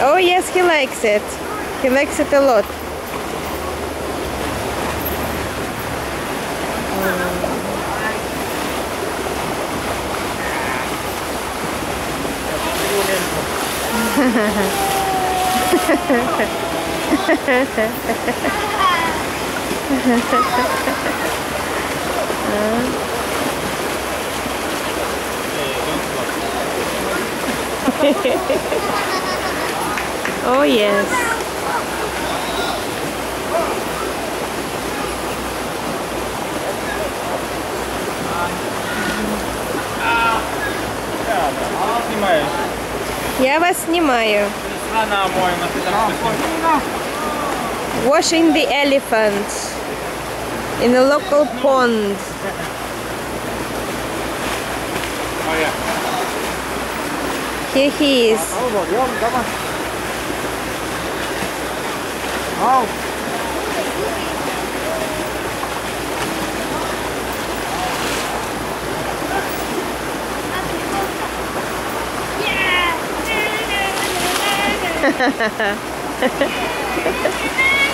Oh yes, he likes it. He likes it a lot. Oh yes. Снимаешь. Я вас снимаю. Страна моина, ты там что Washing the elephant in a local pond. Моя. Here he is. Oh. Ha.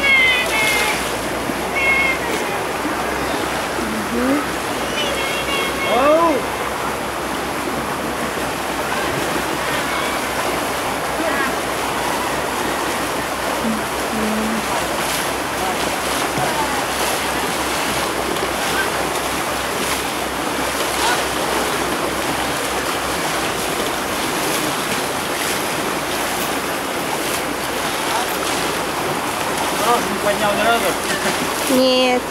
поднял ни разу. Нет.